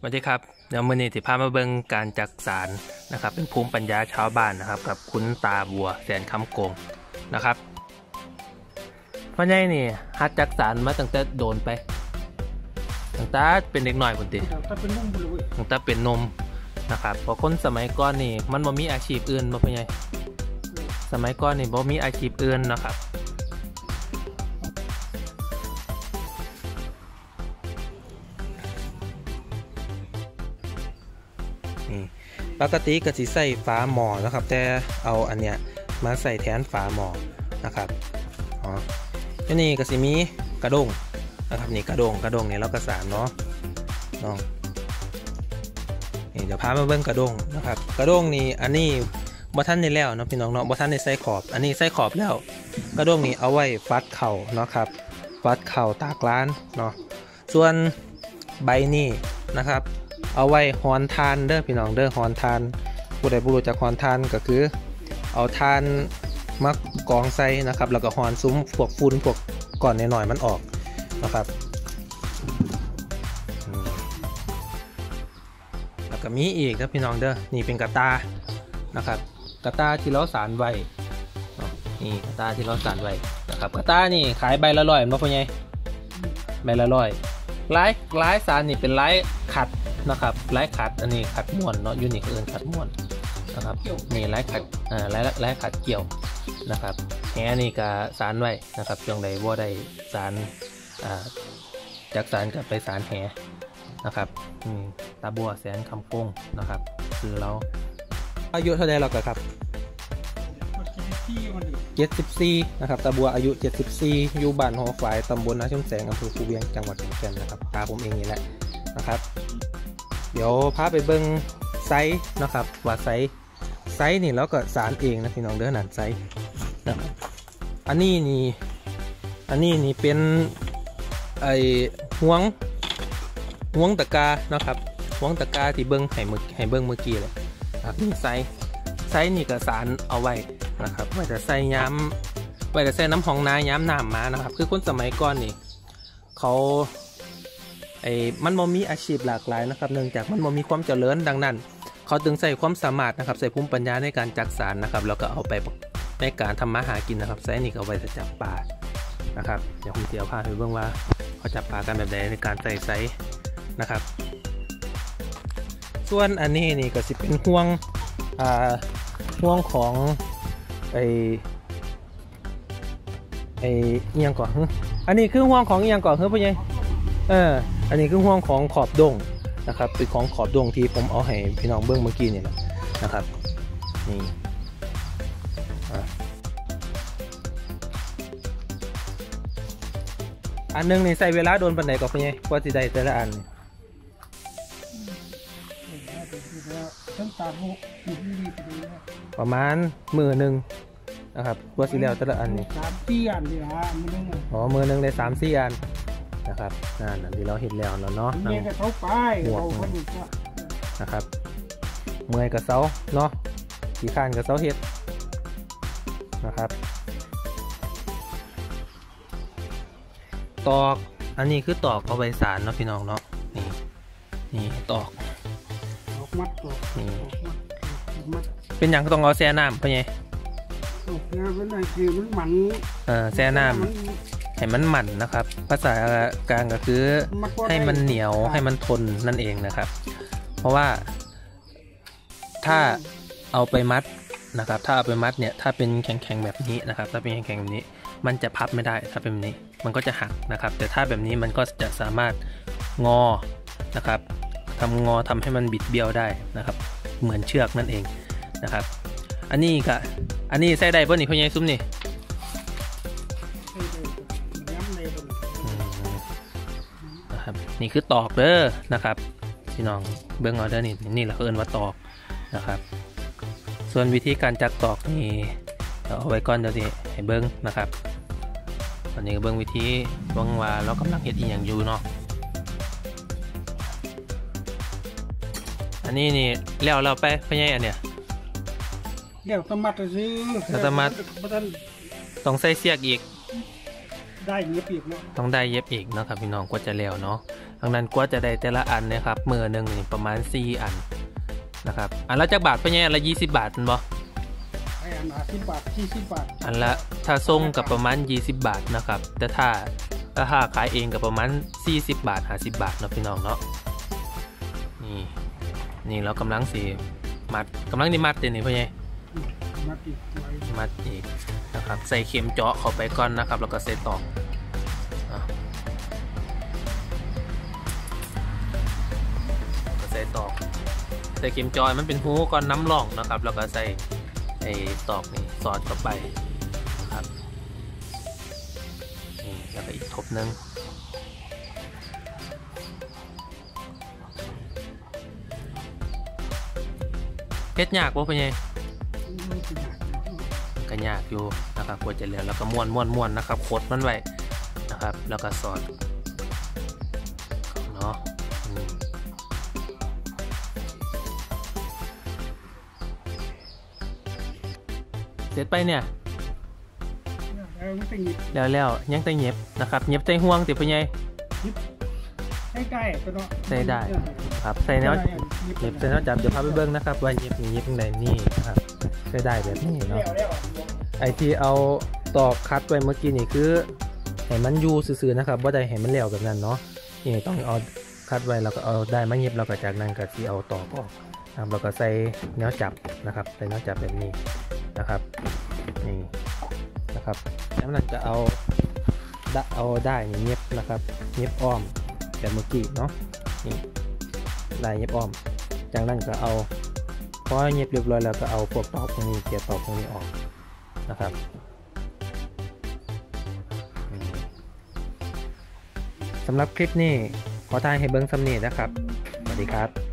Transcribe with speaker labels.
Speaker 1: สวัสดีครับเดี๋ยวมือนี้สิพามาเบิ่งการจักสารนะครับ เป็นภูมิปัญญาชาวบ้านนะครับ กับคุณตาบัวแสนคำโกงนะครับพ่อใหญ่นี่ฮัดจักสารมาตั้งแต่โดนไปตั้งแต่เป็นเด็กหน่อยคนติ
Speaker 2: ถ้าเป็นนม
Speaker 1: ตั้งแต่เป็นนมนะครับเพราะคนสมัยก่อนนี่มันบ่มีอาชีพอื่นบ่พ่อใหญ่สมัยก่อนนี่บ่มีอาชีพอื่นนะครับ นี่ปกติก็สิใส่ฝาหม้อนะครับ แต่เอาอันเนี้ยมาใส่แทนฝาหม้อนะครับอ๋อแล้วนี่ก็สิมีกระด้งนะครับนี่กระด้งกระด้งเนี่ยเราก็สารเนาะน้องนี่เดี๋ยวพามาเบิ่งกระด้งนะครับ กระด้งนี่อันนี้บ่ทันได้แล้วเนาะพี่น้องเนาะบ่ทันได้ใส่ขอบ อันนี้ใส่ขอบแล้ว กระด้งนี่เอาไว้ฟัดเข่าเนาะครับฟัดเข่าตากล้านเนาะส่วนใบนี่นะครับ เอาไว้หอนทานเด้อพี่น้องเด้อหอนทานผู้ใดบ่รู้จักหอนทานก็คือ เอาทานมากองใส่นะครับ แล้วก็หอนซุ้มพวกฝุ่นพวกก่อนหน่อยๆมันออกนะครับแล้วก็มีอีกครับพี่น้องเด้อนี่เป็นกระตานะครับกระตาที่เราสารไว้นี่กระตาที่เราสารไว้นะครับกระตานี่ขายใบละร้อยเห็นบ่พ่อใหญ่ใบละร้อยไลายลายสารนี่เป็นลายขัด นะครับลายขัดอันนี้ขัดม้วนเนาะอยูนิคเอินขัดม้วนนะครับนี่ลายขัดอ่าลายลายขัดเกี่ยวนะครับแหนี่ก็สารไว้นะครับช่วงใดว่าได้สารอ่าจากสารกับไปสารแหนะครับอืมตาบัวแสนคำโป้งนะครับ คือเราอายุเท่าไรเราก็ครับ
Speaker 2: มันกินที่มันอีก
Speaker 1: 74นะครับตาบัวอายุ74อยู่บ้านหอฝายตำบลนาชุมแสงอำเภอภูเวียงจังหวัดขอนแก่นนะครับตาผมเองนี่แหละนะครับ เดี๋ยวพาไปเบิ้งไซส์นะครับว่าไซส์ไซส์นี่แล้วก็สารเองนะพี่น้องเด้อหนันไซส์นะครับอันนี้นี่อันนี้นี่เป็นไอห่วงห่วงตะกานะครับห่วงตะกาที่เบิ้งให้เมื่อให้เบิ้งเมื่อกี้เลยนะครับนี่ไซส์ไซส์นี่ก็สารเอาไว้นะครับไว้จะใส่ย้ำไว้จะใส่น้ำหองนาย้ำน้ำมานะครับ คือคนสมัยก่อนนี่เขา ไอ้มันบ่มีอาชีพหลากหลายนะครับ เนื่องจากมันบ่มีความเจริญดังนั้น เขาจึงใส่ความสามารถนะครับใส่ภูมิปัญญาในการจักสานนะครับ แล้วก็เอาไปในการทำมาหากินนะครับใส่นี่เอาไว้จับปลานะครับเดี๋ยวผมเตียวพาไปเบิ่งว่าเขาจับปลากันแบบใดในการใส่ไซส์นะครับ ส่วนอันนี้นี่ก็สิเป็นห่วงอ่าห่วงของไอไอเอียงก่อนฮึอันนี้คือห่วงของเอียงก่อนเฮ้ยพ่อใหญ่เออ อันนี้คือห่วงของขอบดงนะครับเป็นของขอบดวงที่ผมเอาให้พี่น้องเบิ้งเมื่อกี้นี่แหละนะครับนี่อะอันหนึงนี่ใส่เวลาโดนปันไหนก็เป็นไงกว่าสิได้แต่ละอัน
Speaker 2: ทั้งตาบุกอยู่ที่นี่ไปเลยนะ
Speaker 1: ประมาณมือหนึ่งนะครับกว่าสิแล้วแต่ละอันนี่
Speaker 2: สามเตี้ยนนี่ละมันนึง
Speaker 1: อ๋อมือหนึ่งได้สามสี่อัน นะครับนั่นอันที่เราเห็นแล้วเนาะเนาะ
Speaker 2: เมียกับเขาไปเอาคนอื่นก็
Speaker 1: นะครับ เมื่อยกับเสาเนาะขี่ข้านกับเสาเห็ดนะครับตอกอันนี้คือตอกเอาใบสารเนาะพี่น้องเนาะนี่นี่ตอก
Speaker 2: ออกมัดก็อ
Speaker 1: นี่
Speaker 2: อกมัดออกมัด
Speaker 1: เป็นอย่างก็ต้องเอาแช่น้ำไปไง
Speaker 2: ออกงานเป็นอะไรคือมันมัน
Speaker 1: เออแช่น้ำ ให้มันหมันนะครับ ภาษากลางก็คือให้มันเหนียวให้มันทนนั่นเองนะครับ เพราะว่าถ้าเอาไปมัดนะครับ ถ้าเอาไปมัดเนี่ยถ้าเป็นแข็งๆแบบนี้นะครับ ถ้าเป็นแข็งๆแบบนี้ มันจะพับไม่ได้ถ้าเป็นแบบนี้ มันก็จะหักนะครับ แต่ถ้าแบบนี้มันก็จะสามารถงอนะครับทำงอทำให้มันบิดเบี้ยวได้นะครับ เหมือนเชือกนั่นเองนะครับ อันนี้ก็อันนี้ใส่ได้ป่ะนี่พ่อใหญ่ซุ้มนี่
Speaker 2: นะ
Speaker 1: ครับนี่คือตอกเด้อนะครับพี่น้องเบื้องเอาเด้อนี่นี่แหละเขาเอิ้นว่าตอกนะครับ ส่วนวิธีการจัดตอกนี่เอาไว้ก่อนเดี๋ยวสิให้เบิ้งนะครับตอนนี้ก็เบิ้งวิธีเบิ้งว่าเรากำลังเฮ็ดอีหยังอยู่เนาะอันนี้นี่แล้วเราไปพะยัยอันเนี้ย
Speaker 2: เดี๋ยวสมัดซื้อ
Speaker 1: แล้วสมัคร
Speaker 2: ท่าน
Speaker 1: ต้องใส่เสียกอีก
Speaker 2: ได้เงี้ยปีกเนาะ
Speaker 1: ต้องได้เย็บอีกเนาะครับพี่น้องกว่าจะแล้วเนาะดังนั้นกว่าจะได้แต่ละอันเนะครับมือหนึ่งนี่ประมาณ4อันนะครับอันละจากบาทไปเนี่ยอันละ20บาทแม่นบ่
Speaker 2: ไอ้อันละสิบบาทที่สิบบาท
Speaker 1: อันละถ้าส่งกับประมาณ20บาทนะครับ แต่ถ้าถ้าหาขายเองกับประมาณ40บาท50บาทเนาะพี่น้องเนาะนี่นี่เรากำลังสีมัดกำลังนี่มัดเดี๋ยวนี้พ่อใหญ่
Speaker 2: มาติดไว้
Speaker 1: มัดอีกนะครับ ใส่เข็มเจาะเข้าไปก่อนนะครับ แล้วก็ใส่ตอกก็ใส่ตอก ใส่เข็มจอยมันเป็นหูก่อนน้ำร่องนะครับ แล้วก็ใส่ไอ้ตอกนี่สอดเข้าไปนะครับนี่แล้วก็อีกทบหนึงเฮ็ดยากป่ะพ่อใหญ่
Speaker 2: ไม่ติด
Speaker 1: ก็ ยากอยู่นะครับกว่าจะเหลือแล้วก็ม้วนม้วนม้วนนะครับคดมันไว้นะครับ แล้วก็สอดเนาะอืมเสร็จไปเนี่ย
Speaker 2: แล้วไม่เป็นหยิบ
Speaker 1: แล้วแล้วยังแต่เย็บนะครับเย็บใจห่วงติพ่อใหญ่
Speaker 2: ใกล้ๆตัวเนาะ
Speaker 1: ใส่ได้ครับใส่แนวเย็บใส่แนวจับเดี๋ยวพาไปเบิ้งนะครับว่าเย็บนี่เย็บตรงไหนนี่นะครับ ใส่ได้แบบนี้เนาะ
Speaker 2: แล้วแล้ว
Speaker 1: ไอที่เอาตอกคัดไว้เมื่อกี้นี่คือให้มันอยู่ซื่อๆนะครับว่าได้ให้มันเหลวแบบนั้นเนาะนี่ต้องเอาคัดไว้แล้วก็เอาได้มาเย็บแล้วก็จากนั้นก็ที่เอาตอกออกนะครับแล้วก็ใส่แนวจับนะครับใส่แนวจับแบบนี้นะครับนี่นะครับแล้วนั้นจะเอาดะเอาได้นี่เย็บนะครับเย็บอ้อมแบบเมื่อกี้เนาะนี่ลายเย็บอ้อม จากนั้นก็เอา พอเงียบเรียบร้อยแล้วก็เอาพวกตอกตรงนี้เกียร์ตอกตรงนี้ออกนะครับสำหรับคลิปนี้ขอทายให้เบิ้งสำเนีนะครับ สวัสดีครับ